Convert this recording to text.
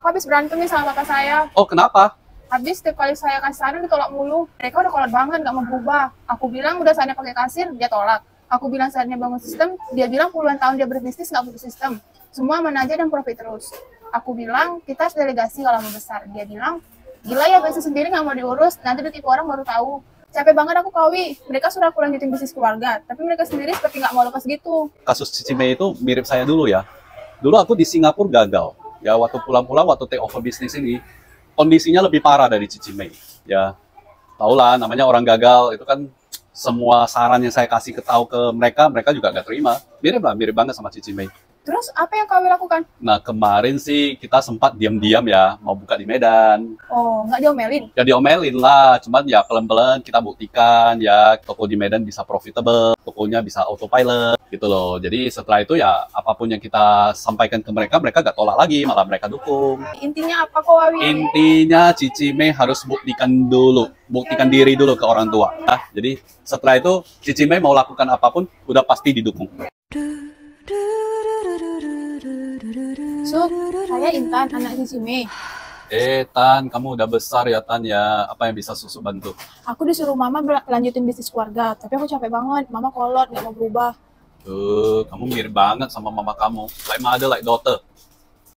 Habis berantem nih sama bapak saya. Oh, kenapa? Habis setiap kali saya kasih saran ditolak mulu. Mereka udah kolot banget, gak mau berubah. Aku bilang udah saatnya pakai kasir, dia tolak. Aku bilang saatnya bangun sistem, dia bilang puluhan tahun dia berbisnis gak butuh sistem. Semua mana aja dan profit terus. Aku bilang kita harus delegasi kalau mau besar. Dia bilang gila ya bisnis sendiri gak mau diurus, nanti ditipu orang baru tahu. Capek banget aku kawi. Mereka sudah aku lanjutin bisnis keluarga, tapi mereka sendiri seperti nggak mau lepas gitu. Kasus Cici Mei itu mirip saya dulu ya. Dulu aku di Singapura gagal. Ya, waktu pulang-pulang, waktu take over bisnis ini, kondisinya lebih parah dari Cici Mei. Ya, taulah namanya orang gagal itu kan semua saran yang saya kasih ke tahu ke mereka, mereka juga nggak terima. Mirip lah, mirip banget sama Cici Mei. Terus apa yang kau lakukan? Nah kemarin sih kita sempat diam-diam ya mau buka di Medan. Oh nggak diomelin? Ya diomelin lah, cuman ya pelan-pelan kita buktikan ya toko di Medan bisa profitable, tokonya bisa autopilot gitu loh. Jadi setelah itu ya apa pun yang kita sampaikan ke mereka, mereka gak tolak lagi, malah mereka dukung. Intinya apa kok Wawi? Intinya Cici Mei harus buktikan dulu, buktikan diri dulu ke orang tua. Nah, jadi setelah itu Cici Mei mau lakukan apa pun udah pasti didukung. Su, saya Intan, anak Cici Mei. Eh Tan, kamu udah besar ya Tan ya. Apa yang bisa susu bantu? Aku disuruh mama lanjutin bisnis keluarga, tapi aku capek banget. Mama kolot, nggak mau berubah. Tuh, kamu mirip banget sama mama kamu. Like mother, like daughter.